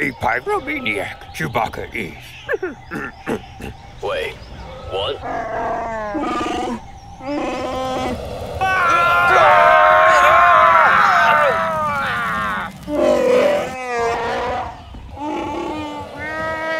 a pyromaniac, Chewbacca is. Wait, what?